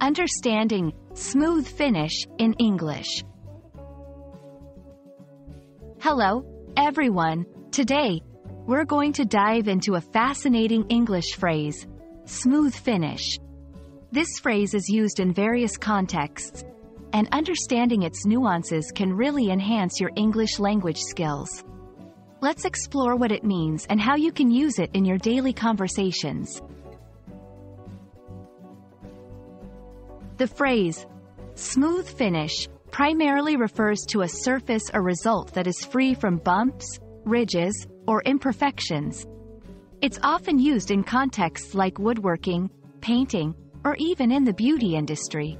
Understanding smooth finish in English. Hello, everyone. Today, we're going to dive into a fascinating English phrase, smooth finish. This phrase is used in various contexts, and understanding its nuances can really enhance your English language skills. Let's explore what it means and how you can use it in your daily conversations. The phrase, smooth finish, primarily refers to a surface or result that is free from bumps, ridges, or imperfections. It's often used in contexts like woodworking, painting, or even in the beauty industry.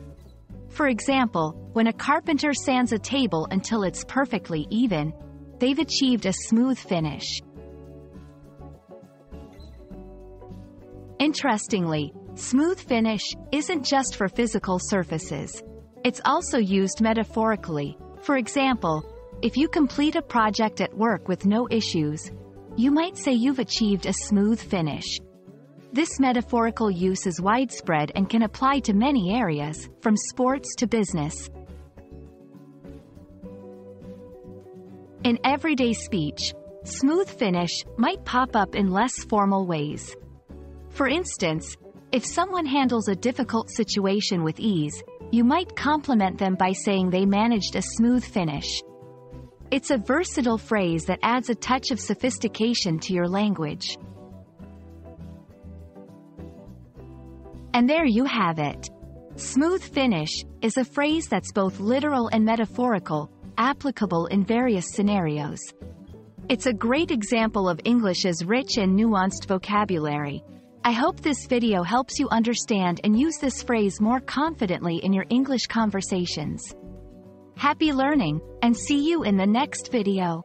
For example, when a carpenter sands a table until it's perfectly even, they've achieved a smooth finish. Interestingly, smooth finish isn't just for physical surfaces. It's also used metaphorically. For example, if you complete a project at work with no issues, you might say you've achieved a smooth finish. This metaphorical use is widespread and can apply to many areas, from sports to business. In everyday speech, smooth finish might pop up in less formal ways. For instance, if someone handles a difficult situation with ease, you might compliment them by saying they managed a smooth finish. It's a versatile phrase that adds a touch of sophistication to your language. And there you have it. Smooth finish is a phrase that's both literal and metaphorical, applicable in various scenarios. It's a great example of English's rich and nuanced vocabulary, I hope this video helps you understand and use this phrase more confidently in your English conversations. Happy learning, and see you in the next video.